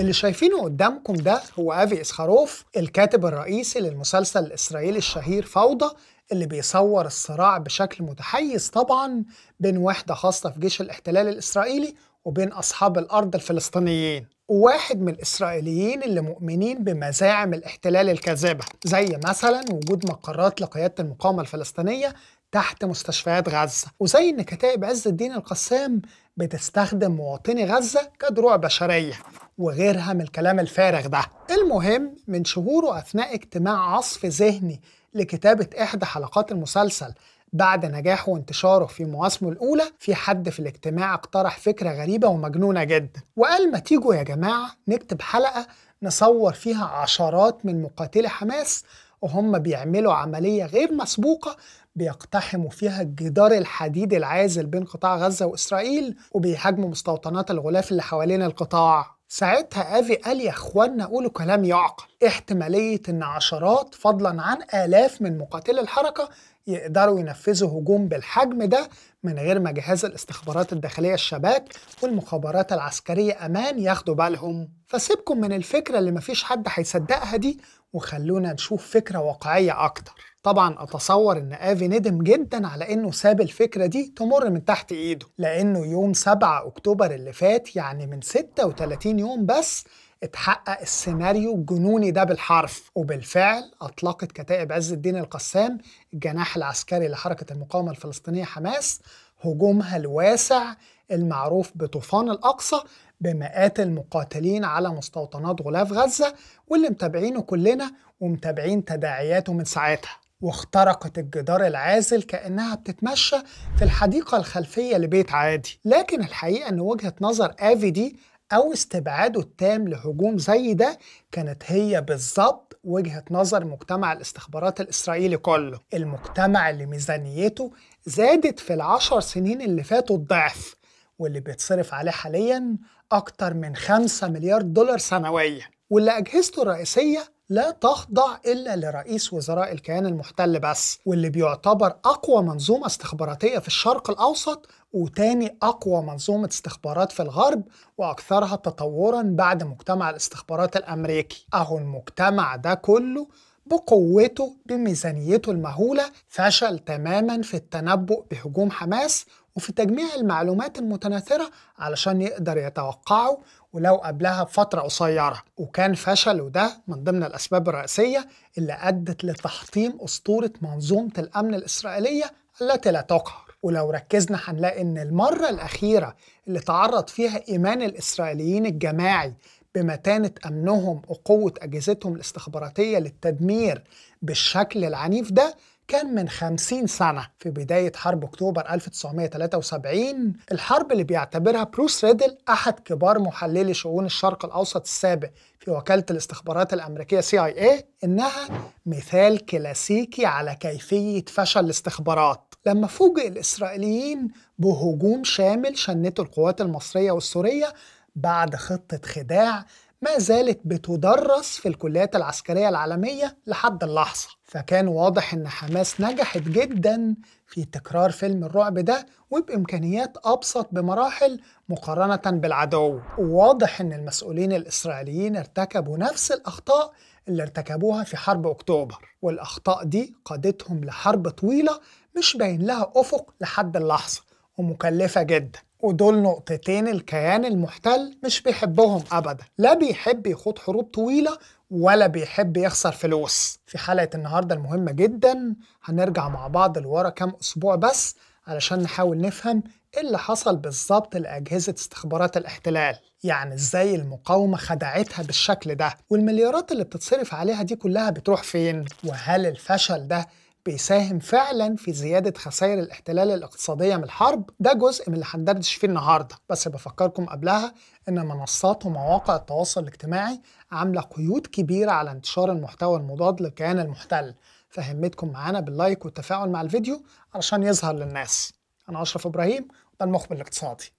اللي شايفينه قدامكم ده هو افي إسخاروف الكاتب الرئيسي للمسلسل الإسرائيلي الشهير فوضى اللي بيصور الصراع بشكل متحيز طبعا بين وحدة خاصة في جيش الاحتلال الإسرائيلي وبين أصحاب الأرض الفلسطينيين. وواحد من الإسرائيليين اللي مؤمنين بمزاعم الاحتلال الكاذبة زي مثلا وجود مقرات لقيادة المقاومة الفلسطينية تحت مستشفيات غزة وزي إن كتائب عز الدين القسام بتستخدم مواطني غزة كدروع بشرية وغيرها من الكلام الفارغ ده. المهم من شهوره أثناء اجتماع عصف ذهني لكتابة إحدى حلقات المسلسل بعد نجاحه وانتشاره في مواسمه الأولى في حد في الاجتماع اقترح فكرة غريبة ومجنونة جدا. وقال ما تيجوا يا جماعة نكتب حلقة نصور فيها عشرات من مقاتلي حماس وهم بيعملوا عملية غير مسبوقة بيقتحموا فيها الجدار الحديدي العازل بين قطاع غزة وإسرائيل وبيهاجموا مستوطنات الغلاف اللي حوالين القطاع. ساعتها افي قال يا اخوانا قولوا كلام يعقل. احتمالية إن عشرات فضلا عن آلاف من مقاتلي الحركة يقدروا ينفذوا هجوم بالحجم ده من غير ما جهاز الاستخبارات الداخلية الشباك والمخابرات العسكرية أمان ياخدوا بالهم. فسيبكم من الفكرة اللي مفيش حد هيصدقها دي وخلونا نشوف فكرة واقعية أكتر. طبعا أتصور إن آفي ندم جدا على إنه ساب الفكرة دي تمر من تحت إيده لأنه يوم 7 أكتوبر اللي فات يعني من 36 يوم بس اتحقق السيناريو الجنوني ده بالحرف وبالفعل أطلقت كتائب عز الدين القسام الجناح العسكري لحركة المقاومة الفلسطينية حماس هجومها الواسع المعروف بطوفان الأقصى بمئات المقاتلين على مستوطنات غلاف غزة واللي متابعينه كلنا ومتابعين تداعياته من ساعتها. واخترقت الجدار العازل كأنها بتتمشى في الحديقة الخلفية لبيت عادي. لكن الحقيقة أن وجهة نظر آفي دي أو استبعاده التام لهجوم زي ده كانت هي بالظبط وجهة نظر مجتمع الاستخبارات الإسرائيلي كله. المجتمع اللي ميزانيته زادت في العشر سنين اللي فاتوا الضعف واللي بيتصرف عليه حاليا أكتر من 5 مليار دولار سنويا. واللي أجهزته الرئيسية لا تخضع إلا لرئيس وزراء الكيان المحتل بس واللي بيعتبر أقوى منظومة استخباراتية في الشرق الأوسط وتاني أقوى منظومة استخبارات في الغرب وأكثرها تطورا بعد مجتمع الاستخبارات الأمريكي. أهو المجتمع ده كله بقوته بميزانيته المهولة فشل تماما في التنبؤ بهجوم حماس وفي تجميع المعلومات المتناثرة علشان يقدر يتوقعه ولو قبلها بفترة قصيرة. وكان فشله ده من ضمن الأسباب الرئيسية اللي أدت لتحطيم أسطورة منظومة الأمن الإسرائيلية التي لا تقهر. ولو ركزنا هنلاقي إن المرة الأخيرة اللي تعرض فيها إيمان الإسرائيليين الجماعي بمتانة أمنهم وقوة أجهزتهم الاستخباراتية للتدمير بالشكل العنيف ده كان من 50 سنة في بداية حرب أكتوبر 1973 الحرب اللي بيعتبرها بروس ريدل أحد كبار محللي شؤون الشرق الأوسط السابق في وكالة الاستخبارات الأمريكية CIA إنها مثال كلاسيكي على كيفية فشل الاستخبارات. لما فوجئ الإسرائيليين بهجوم شامل شنته القوات المصرية والسورية بعد خطة خداع ما زالت بتدرس في الكليات العسكرية العالمية لحد اللحظة. فكان واضح إن حماس نجحت جدا في تكرار فيلم الرعب ده وبإمكانيات أبسط بمراحل مقارنة بالعدو. وواضح إن المسؤولين الإسرائيليين ارتكبوا نفس الأخطاء اللي ارتكبوها في حرب أكتوبر والأخطاء دي قادتهم لحرب طويلة مش باين لها أفق لحد اللحظة ومكلفة جدا. ودول نقطتين الكيان المحتل مش بيحبهم ابدا. لا بيحب يخوض حروب طويلة ولا بيحب يخسر فلوس. في حلقة النهارده المهمة جدا هنرجع مع بعض لورا كام أسبوع بس علشان نحاول نفهم إيه اللي حصل بالظبط لأجهزة استخبارات الاحتلال. يعني إزاي المقاومة خدعتها بالشكل ده والمليارات اللي بتتصرف عليها دي كلها بتروح فين وهل الفشل ده بيساهم فعلا في زيادة خسائر الاحتلال الاقتصادية من الحرب. ده جزء من اللي هندردش فيه النهاردة. بس بفكركم قبلها إن منصات ومواقع التواصل الاجتماعي عاملة قيود كبيرة على انتشار المحتوى المضاد للكيان المحتل. فهمتكم معانا باللايك والتفاعل مع الفيديو علشان يظهر للناس. أنا أشرف إبراهيم ده المخبر الاقتصادي.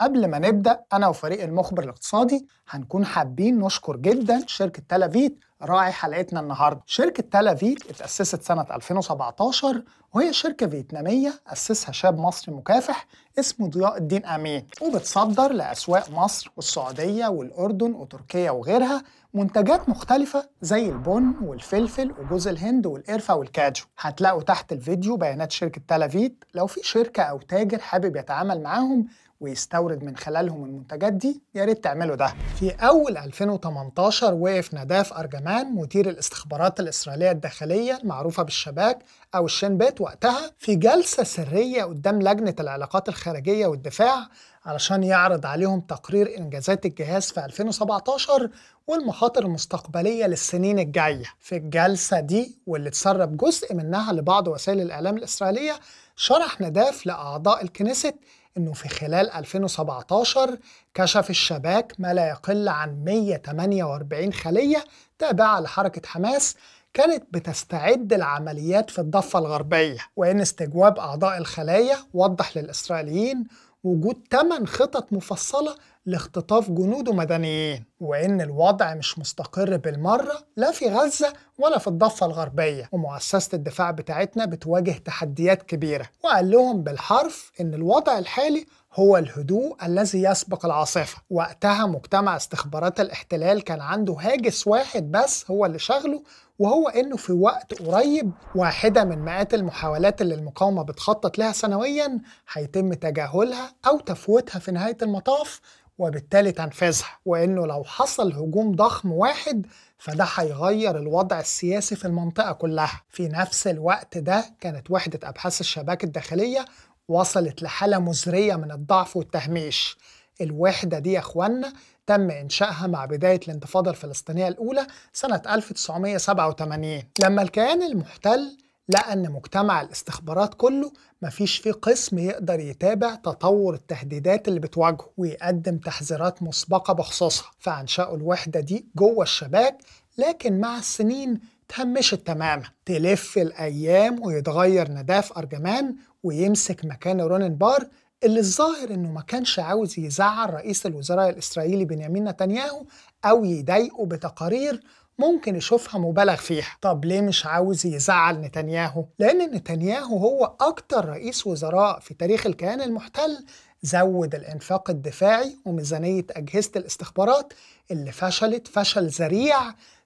قبل ما نبدأ أنا وفريق المخبر الاقتصادي هنكون حابين نشكر جدا شركة تلافيت راعي حلقتنا النهارده. شركة تلافيت اتأسست سنة 2017 وهي شركة فيتنامية أسسها شاب مصري مكافح اسمه ضياء الدين أمين وبتصدر لأسواق مصر والسعودية والأردن وتركيا وغيرها منتجات مختلفة زي البن والفلفل وجوز الهند والقرفة والكاجو هتلاقوا تحت الفيديو بيانات شركة تلافيت لو في شركة أو تاجر حابب يتعامل معاهم ويستورد من خلالهم المنتجات دي يا ريت تعملوا ده. في أول 2018 وقف نداف أرجمان مدير الاستخبارات الإسرائيلية الداخلية المعروفة بالشباك أو الشين بيت وقتها في جلسة سرية قدام لجنة العلاقات الخارجية والدفاع علشان يعرض عليهم تقرير إنجازات الجهاز في 2017 والمخاطر المستقبلية للسنين الجاية في الجلسة دي واللي تسرب جزء منها لبعض وسائل الإعلام الإسرائيلية شرح نداف لأعضاء الكنيست إنه في خلال 2017 كشف الشباك ما لا يقل عن 148 خلية تابعة لحركة حماس كانت بتستعد لعمليات في الضفة الغربية وإن استجواب أعضاء الخلايا وضح للإسرائيليين وجود 8 خطط مفصلة لاختطاف جنود ومدنيين وإن الوضع مش مستقر بالمرة لا في غزة ولا في الضفة الغربية. ومؤسسة الدفاع بتاعتنا بتواجه تحديات كبيرة. وقال لهم بالحرف إن الوضع الحالي هو الهدوء الذي يسبق العاصفة. وقتها مجتمع استخبارات الاحتلال كان عنده هاجس واحد بس هو اللي شغله وهو إنه في وقت قريب واحدة من مئات المحاولات اللي المقاومة بتخطط لها سنويا هيتم تجاهلها أو تفويتها في نهاية المطاف. وبالتالي تنفيذها وإنه لو حصل هجوم ضخم واحد فده هيغير الوضع السياسي في المنطقة كلها. في نفس الوقت ده كانت وحدة أبحاث الشباك الداخلية وصلت لحالة مزرية من الضعف والتهميش. الوحدة دي يا إخوانا تم إنشائها مع بداية الانتفاضة الفلسطينية الأولى سنة 1987 لما الكيان المحتل لقى أن مجتمع الاستخبارات كله مفيش فيه قسم يقدر يتابع تطور التهديدات اللي بتواجهه ويقدم تحذيرات مسبقة بخصوصها. فأنشأوا الوحدة دي جوه الشباك لكن مع السنين تهمشت تماما. تلف الأيام ويتغير نداف أرجمان ويمسك مكان رونن بار اللي الظاهر إنه ما كانش عاوز يزعل رئيس الوزراء الإسرائيلي بنيامين نتنياهو أو يضايقه بتقارير ممكن يشوفها مبالغ فيها. طب ليه مش عاوز يزعل نتنياهو؟ لأن نتنياهو هو أكتر رئيس وزراء في تاريخ الكيان المحتل زود الإنفاق الدفاعي وميزانية أجهزة الاستخبارات اللي فشلت فشل ذريع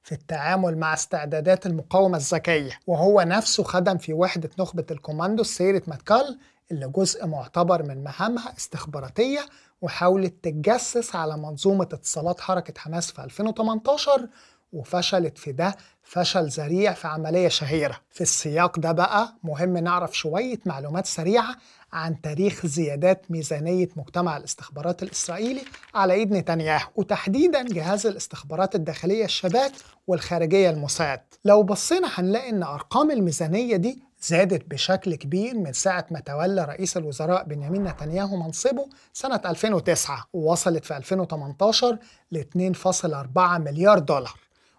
في التعامل مع استعدادات المقاومة الذكية. وهو نفسه خدم في وحدة نخبة الكوماندو سيرة ماتكال اللي جزء معتبر من مهامها استخباراتية وحاولت تتجسس على منظومة اتصالات حركة حماس في 2018 وفشلت في ده فشل ذريع في عملية شهيرة. في السياق ده بقى مهم نعرف شوية معلومات سريعة عن تاريخ زيادات ميزانية مجتمع الاستخبارات الإسرائيلي على إيد نتنياهو وتحديدا جهاز الاستخبارات الداخلية الشباك والخارجية الموساد. لو بصينا هنلاقي إن أرقام الميزانية دي زادت بشكل كبير من ساعة ما تولى رئيس الوزراء بنيامين نتنياهو منصبه سنة 2009 ووصلت في 2018 ل 2.4 مليار دولار.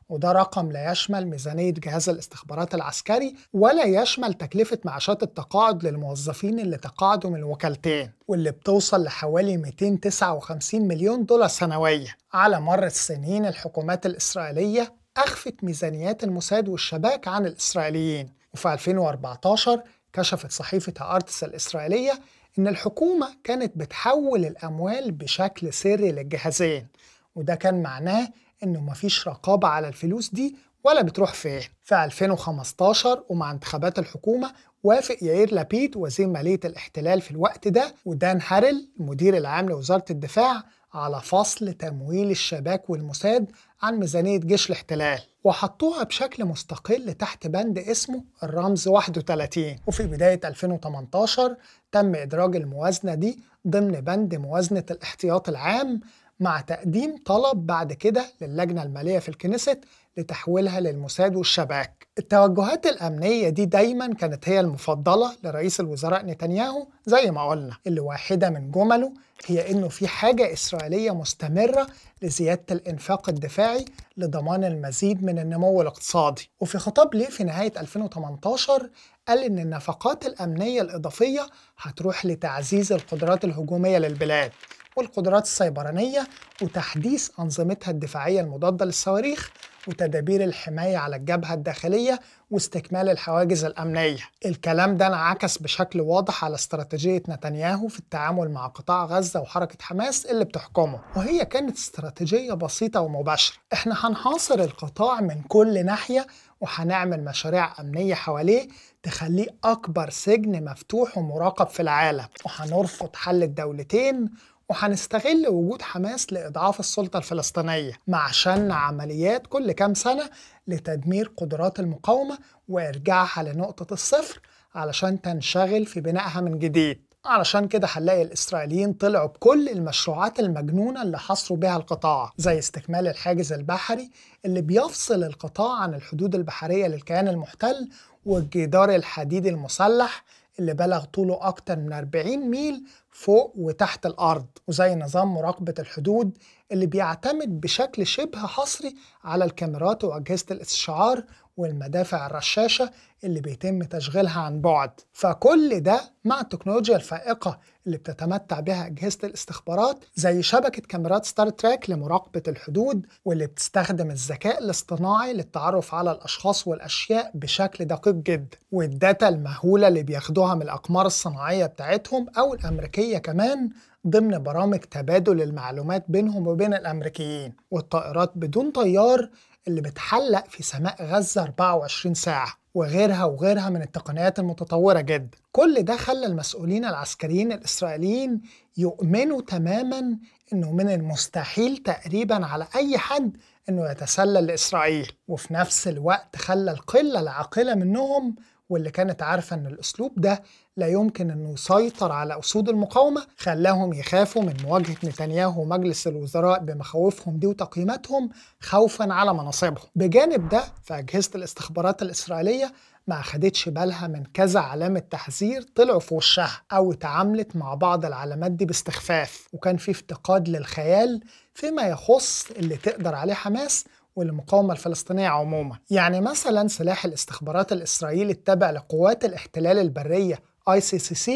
وده رقم لا يشمل ميزانية جهاز الاستخبارات العسكري ولا يشمل تكلفة معاشات التقاعد للموظفين اللي تقاعدوا من الوكالتين واللي بتوصل لحوالي 259 مليون دولار سنويا. على مر السنين الحكومات الإسرائيلية أخفت ميزانيات الموساد والشباك عن الإسرائيليين وفي 2014 كشفت صحيفة هارتس الإسرائيلية إن الحكومة كانت بتحول الأموال بشكل سري للجهازين وده كان معناه إنه مفيش رقابة على الفلوس دي ولا بتروح فين. في 2015 ومع انتخابات الحكومة وافق يائير لابيد وزير مالية الاحتلال في الوقت ده ودان هارل المدير العام لوزارة الدفاع على فصل تمويل الشباك والموساد عن ميزانية جيش الاحتلال. وحطوها بشكل مستقل تحت بند اسمه الرمز 31 وفي بداية 2018 تم إدراج الموازنة دي ضمن بند موازنة الاحتياط العام مع تقديم طلب بعد كده للجنة المالية في الكنيست لتحويلها للموساد والشباك. التوجهات الأمنية دي دايما كانت هي المفضلة لرئيس الوزراء نتنياهو زي ما قلنا. اللي واحدة من جمله هي إنه في حاجة إسرائيلية مستمرة لزيادة الإنفاق الدفاعي لضمان المزيد من النمو الاقتصادي. وفي خطاب ليه في نهاية 2018 قال إن النفقات الأمنية الإضافية هتروح لتعزيز القدرات الهجومية للبلاد. والقدرات السيبرانية وتحديث أنظمتها الدفاعية المضادة للصواريخ وتدابير الحماية على الجبهة الداخلية واستكمال الحواجز الأمنية. الكلام ده انعكس بشكل واضح على استراتيجية نتنياهو في التعامل مع قطاع غزة وحركة حماس اللي بتحكمه وهي كانت استراتيجية بسيطة ومباشرة. إحنا هنحاصر القطاع من كل ناحية وهنعمل مشاريع أمنية حواليه تخليه أكبر سجن مفتوح ومراقب في العالم. وهنرفض حل الدولتين وهنستغل وجود حماس لإضعاف السلطة الفلسطينية مع شن عمليات كل كام سنة لتدمير قدرات المقاومة وإرجاعها لنقطة الصفر علشان تنشغل في بنائها من جديد. علشان كده هنلاقي الإسرائيليين طلعوا بكل المشروعات المجنونة اللي حصروا بها القطاع زي استكمال الحاجز البحري اللي بيفصل القطاع عن الحدود البحرية للكيان المحتل والجدار الحديدي المسلح اللي بلغ طوله أكتر من 40 ميل فوق وتحت الأرض وزي نظام مراقبة الحدود اللي بيعتمد بشكل شبه حصري على الكاميرات وأجهزة الاستشعار والمدافع الرشاشة اللي بيتم تشغيلها عن بعد. فكل ده مع التكنولوجيا الفائقة اللي بتتمتع بها أجهزة الاستخبارات زي شبكة كاميرات ستار تراك لمراقبة الحدود واللي بتستخدم الذكاء الاصطناعي للتعرف على الأشخاص والأشياء بشكل دقيق جدا. وال data المهولة اللي بياخدوها من الأقمار الصناعية بتاعتهم أو الأمريكية كمان ضمن برامج تبادل المعلومات بينهم وبين الأمريكيين. والطائرات بدون طيار اللي بتحلق في سماء غزة 24 ساعة وغيرها وغيرها من التقنيات المتطورة جدا. كل ده خلى المسؤولين العسكريين الإسرائيليين يؤمنوا تماما أنه من المستحيل تقريبا على أي حد أنه يتسلل لإسرائيل. وفي نفس الوقت خلى القلة العاقلة منهم واللي كانت عارفة أن الأسلوب ده لا يمكن أنه يسيطر على أسود المقاومة خلاهم يخافوا من مواجهة نتنياهو ومجلس الوزراء بمخاوفهم دي وتقييماتهم خوفا على مناصبهم. بجانب ده فأجهزة الاستخبارات الإسرائيلية ما أخدتش بالها من كذا علامة تحذير طلعوا في وشها أو اتعاملت مع بعض العلامات دي باستخفاف. وكان في افتقاد للخيال فيما يخص اللي تقدر عليه حماس والمقاومة الفلسطينية عموما. يعني مثلا سلاح الاستخبارات الإسرائيلي التابع لقوات الاحتلال البرية ICCC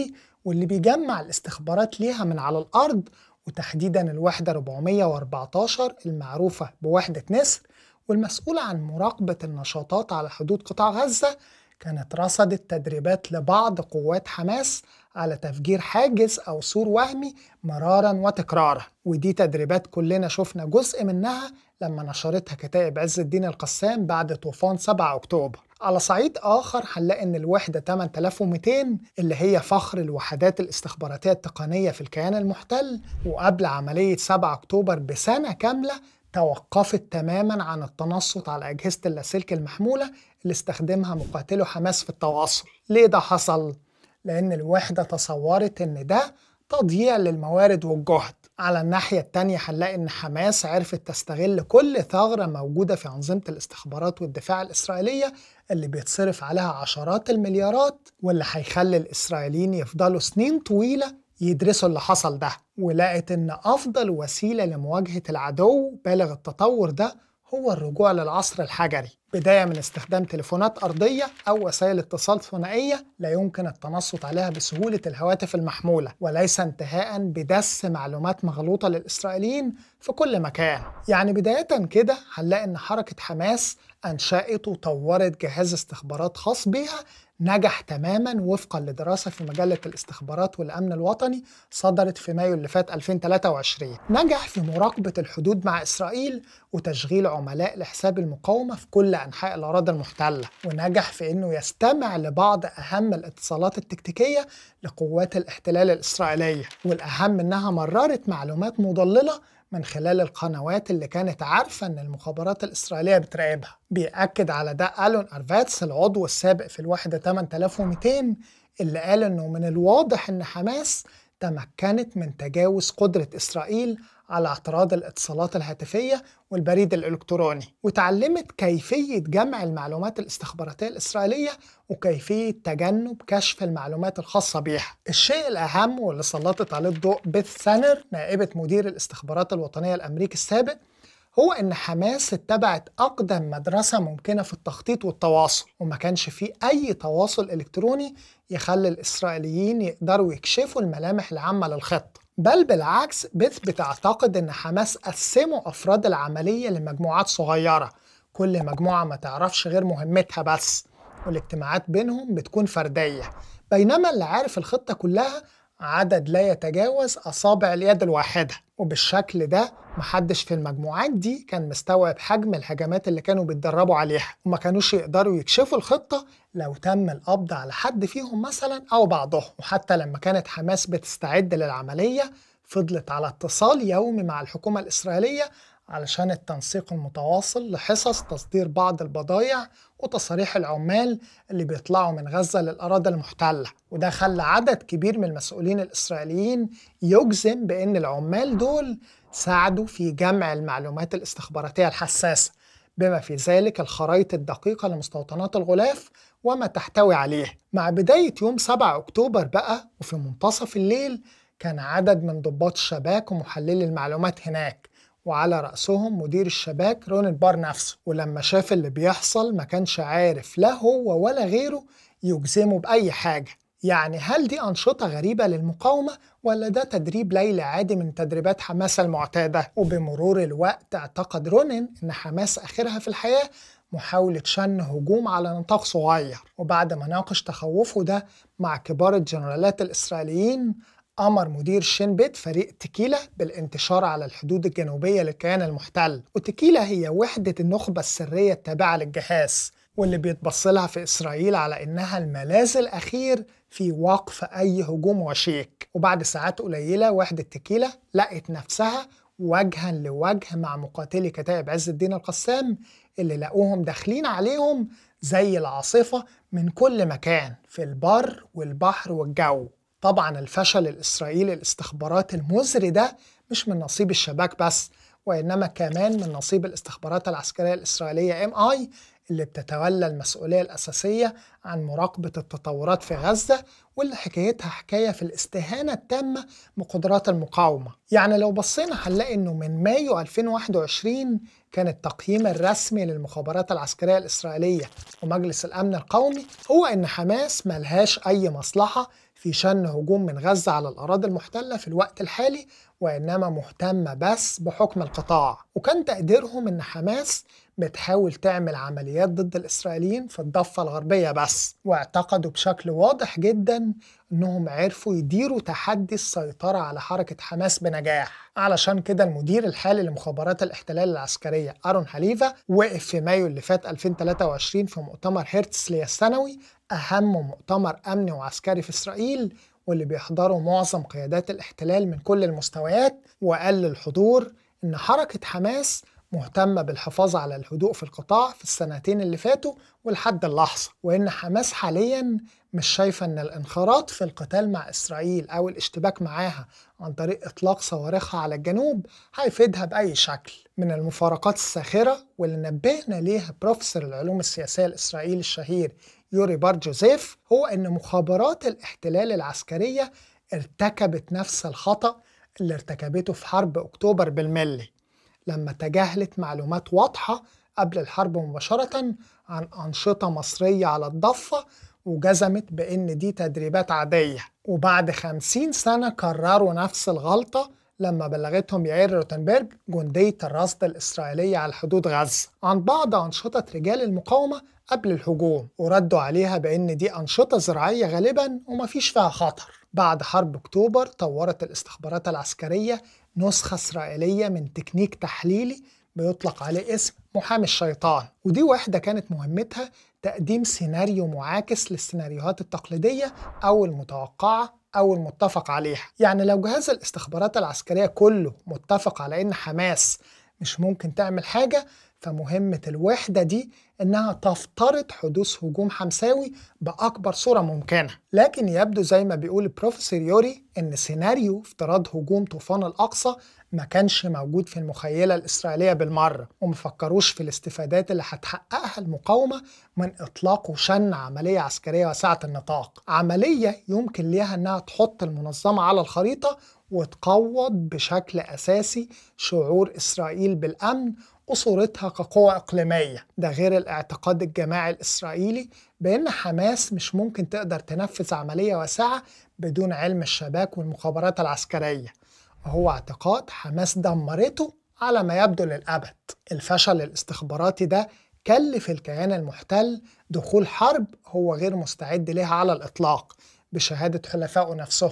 واللي بيجمع الاستخبارات ليها من على الأرض وتحديدا الوحدة 414 المعروفة بوحدة نسر والمسؤولة عن مراقبة النشاطات على حدود قطاع غزة كانت رصدت تدريبات لبعض قوات حماس على تفجير حاجز أو سور وهمي مرارا وتكرارا. ودي تدريبات كلنا شفنا جزء منها لما نشرتها كتائب عز الدين القسام بعد طوفان 7 أكتوبر. على صعيد آخر هنلاقي إن الوحدة 8200 اللي هي فخر الوحدات الاستخباراتية التقنية في الكيان المحتل وقبل عملية 7 أكتوبر بسنة كاملة توقفت تماما عن التنصت على أجهزة اللاسلكي المحمولة اللي استخدمها مقاتلو حماس في التواصل ليه ده حصل؟ لأن الوحدة تصورت إن ده تضييع للموارد والجهد على الناحية التانية هنلاقي إن حماس عرفت تستغل كل ثغرة موجودة في أنظمة الاستخبارات والدفاع الإسرائيلية اللي بيتصرف عليها عشرات المليارات واللي هيخلي الإسرائيليين يفضلوا سنين طويلة يدرسوا اللي حصل ده ولقت إن أفضل وسيلة لمواجهة العدو بالغ التطور ده هو الرجوع للعصر الحجري. بداية من استخدام تليفونات أرضية أو وسائل اتصال ثنائية لا يمكن التنصت عليها بسهولة الهواتف المحمولة وليس انتهاء بدس معلومات مغلوطة للإسرائيليين في كل مكان. يعني بداية كده هنلاقي إن حركة حماس أنشأت وطورت جهاز استخبارات خاص بيها نجح تماما وفقا لدراسة في مجلة الاستخبارات والأمن الوطني صدرت في مايو اللي فات 2023 نجح في مراقبة الحدود مع إسرائيل وتشغيل عملاء لحساب المقاومة في كل أنحاء الأراضي المحتلة ونجح في أنه يستمع لبعض أهم الاتصالات التكتيكية لقوات الاحتلال الإسرائيلية والأهم أنها مررت معلومات مضللة من خلال القنوات اللي كانت عارفة إن المخابرات الإسرائيلية بتراقبها. بيأكد على ده ألون أرفاتس العضو السابق في الوحدة 8200 اللي قال إنه من الواضح إن حماس تمكنت من تجاوز قدرة إسرائيل على اعتراض الاتصالات الهاتفية والبريد الإلكتروني وتعلمت كيفية جمع المعلومات الاستخباراتية الإسرائيلية وكيفية تجنب كشف المعلومات الخاصة بيها. الشيء الأهم واللي سلطت عليه الضوء بيث سانر نائبة مدير الاستخبارات الوطنية الأمريكي السابق هو إن حماس اتبعت أقدم مدرسة ممكنة في التخطيط والتواصل وما كانش فيه أي تواصل إلكتروني يخلي الإسرائيليين يقدروا يكشفوا الملامح العامة للخطة بل بالعكس بيث بتعتقد إن حماس قسموا أفراد العملية لمجموعات صغيرة. كل مجموعة ما تعرفش غير مهمتها بس والاجتماعات بينهم بتكون فردية. بينما اللي عارف الخطة كلها عدد لا يتجاوز أصابع اليد الواحدة وبالشكل ده محدش في المجموعات دي كان مستوعب حجم الهجمات اللي كانوا بيتدربوا عليها وما كانوش يقدروا يكشفوا الخطة لو تم القبض على حد فيهم مثلا أو بعضهم وحتى لما كانت حماس بتستعد للعملية فضلت على اتصال يومي مع الحكومة الإسرائيلية علشان التنسيق المتواصل لحصص تصدير بعض البضائع وتصاريح العمال اللي بيطلعوا من غزة للأراضي المحتلة. وده خلى عدد كبير من المسؤولين الإسرائيليين يجزم بأن العمال دول ساعدوا في جمع المعلومات الاستخباراتية الحساسة بما في ذلك الخرائط الدقيقة لمستوطنات الغلاف وما تحتوي عليه. مع بداية يوم 7 أكتوبر بقى وفي منتصف الليل كان عدد من ضباط الشباك ومحللي المعلومات هناك. وعلى رأسهم مدير الشباك رونن بار نفسه ولما شاف اللي بيحصل ما كانش عارف لا هو ولا غيره يجزمه بأي حاجة. يعني هل دي أنشطة غريبة للمقاومة ولا ده تدريب ليلي عادي من تدريبات حماس المعتادة؟ وبمرور الوقت اعتقد رونن إن حماس آخرها في الحياة محاولة شن هجوم على نطاق صغير. وبعد ما ناقش تخوفه ده مع كبار الجنرالات الإسرائيليين أمر مدير شين بيت فريق تكيلا بالانتشار على الحدود الجنوبية للكيان المحتل. وتكيلا هي وحدة النخبة السرية التابعة للجهاز واللي بيتبص لها في إسرائيل على إنها الملاذ الأخير في وقف أي هجوم وشيك. وبعد ساعات قليلة وحدة تكيلا لقت نفسها وجها لوجه مع مقاتلي كتائب عز الدين القسام اللي لقوهم داخلين عليهم زي العاصفة من كل مكان في البر والبحر والجو. طبعا الفشل الإسرائيلي الاستخبارات المزري ده مش من نصيب الشباك بس وإنما كمان من نصيب الاستخبارات العسكرية الإسرائيلية ام اي اللي بتتولى المسؤولية الأساسية عن مراقبة التطورات في غزة واللي حكايتها حكاية في الاستهانة التامة بقدرات المقاومة. يعني لو بصينا هنلاقي إنه من مايو 2021 كان التقييم الرسمي للمخابرات العسكرية الإسرائيلية ومجلس الأمن القومي هو إن حماس ملهاش أي مصلحة في شن هجوم من غزة على الأراضي المحتلة في الوقت الحالي وإنما مهتمة بس بحكم القطاع. وكان تقديرهم إن حماس بتحاول تعمل عمليات ضد الإسرائيليين في الضفة الغربية بس واعتقدوا بشكل واضح جدا إنهم عرفوا يديروا تحدي السيطرة على حركة حماس بنجاح. علشان كده المدير الحالي لمخابرات الاحتلال العسكرية أرون حليفا وقف في مايو اللي فات 2023 في مؤتمر هيرتسلي السنوي أهم مؤتمر أمني وعسكري في إسرائيل واللي بيحضره معظم قيادات الاحتلال من كل المستويات وقال للحضور إن حركة حماس مهتمة بالحفاظ على الهدوء في القطاع في السنتين اللي فاتوا ولحد اللحظة وإن حماس حاليا مش شايفة إن الانخراط في القتال مع إسرائيل أو الاشتباك معاها عن طريق إطلاق صواريخها على الجنوب هيفيدها بأي شكل من المفارقات الساخرة واللي نبهنا ليها بروفيسور العلوم السياسية الإسرائيلي الشهير يوري بار جوزيف هو أن مخابرات الاحتلال العسكرية ارتكبت نفس الخطأ اللي ارتكبته في حرب أكتوبر بالملي. لما تجاهلت معلومات واضحة قبل الحرب مباشرة عن أنشطة مصرية على الضفة وجزمت بأن دي تدريبات عادية. وبعد خمسين سنة كرروا نفس الغلطة لما بلغتهم يائير روتنبرج جندية الرصد الإسرائيلية على حدود غزة عن بعض أنشطة رجال المقاومة قبل الهجوم وردوا عليها بأن دي أنشطة زراعية غالبا ومفيش فيها خطر. بعد حرب أكتوبر طورت الإستخبارات العسكرية نسخة إسرائيلية من تكنيك تحليلي بيطلق عليه اسم محامي الشيطان. ودي وحدة كانت مهمتها تقديم سيناريو معاكس للسيناريوهات التقليدية أو المتوقعة أو المتفق عليها. يعني لو جهاز الاستخبارات العسكرية كله متفق على إن حماس مش ممكن تعمل حاجة فمهمة الوحدة دي إنها تفترض حدوث هجوم حمساوي بأكبر صورة ممكنة. لكن يبدو زي ما بيقول البروفيسور يوري إن سيناريو افتراض هجوم طوفان الأقصى ما كانش موجود في المخيلة الإسرائيلية بالمرة ومفكروش في الاستفادات اللي هتحققها المقاومة من إطلاق وشن عملية عسكرية واسعة النطاق. عملية يمكن ليها إنها تحط المنظمة على الخريطة وتقوض بشكل أساسي شعور إسرائيل بالأمن وصورتها كقوة إقليمية. ده غير الاعتقاد الجماعي الإسرائيلي بأن حماس مش ممكن تقدر تنفذ عملية واسعة بدون علم الشباك والمخابرات العسكرية. وهو اعتقاد حماس دمرته على ما يبدو للأبد. الفشل الاستخباراتي ده كلف الكيان المحتل دخول حرب هو غير مستعد لها على الإطلاق بشهادة حلفائه نفسهم.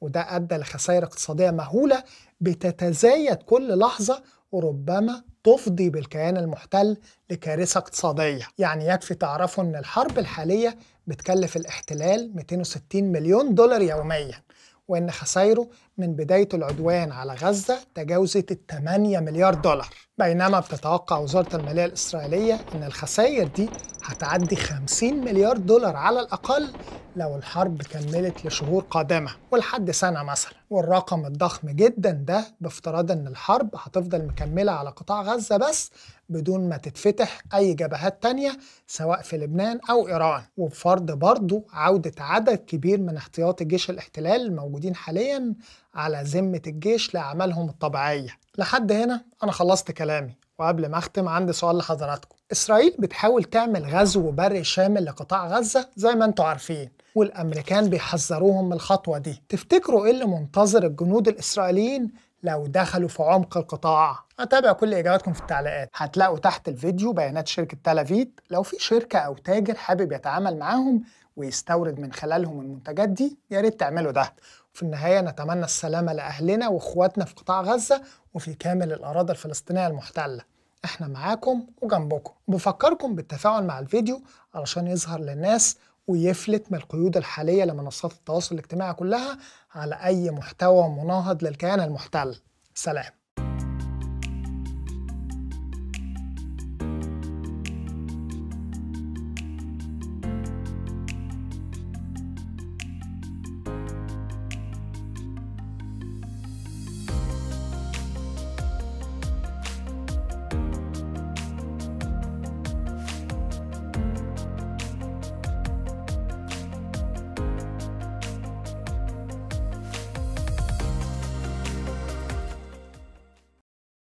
وده أدى لخسائر اقتصادية مهولة بتتزايد كل لحظة وربما تفضي بالكيان المحتل لكارثة اقتصادية. يعني يكفي تعرفوا أن الحرب الحالية بتكلف الاحتلال 260 مليون دولار يوميا وأن خسائره من بداية العدوان على غزة تجاوزت ال 8 مليار دولار. بينما بتتوقع وزارة المالية الإسرائيلية أن الخسائر دي هتعدي 50 مليار دولار على الأقل لو الحرب كملت لشهور قادمة. ولحد سنة مثلا. والرقم الضخم جدا ده بافتراض أن الحرب هتفضل مكملة على قطاع غزة بس بدون ما تتفتح أي جبهات تانية سواء في لبنان أو إيران. وبفرض برضه عودة عدد كبير من احتياطي جيش الاحتلال الموجودين حاليا على ذمة الجيش لأعمالهم الطبيعية. لحد هنا أنا خلصت كلامي وقبل ما أختم عندي سؤال لحضراتكم. إسرائيل بتحاول تعمل غزو بري شامل لقطاع غزة زي ما أنتم عارفين والأمريكان بيحذروهم من الخطوة دي. تفتكروا إيه اللي منتظر الجنود الإسرائيليين لو دخلوا في عمق القطاع؟ أتابع كل إجاباتكم في التعليقات. هتلاقوا تحت الفيديو بيانات شركة تلافيت لو في شركة أو تاجر حابب يتعامل معاهم ويستورد من خلالهم المنتجات دي يا ريت تعملوا ده. في النهاية نتمنى السلامة لأهلنا وإخواتنا في قطاع غزة وفي كامل الأراضي الفلسطينية المحتلة. إحنا معاكم وجنبكم. بفكركم بالتفاعل مع الفيديو علشان يظهر للناس ويفلت من القيود الحالية لمنصات التواصل الاجتماعي كلها على أي محتوى مناهض للكيان المحتل. سلام.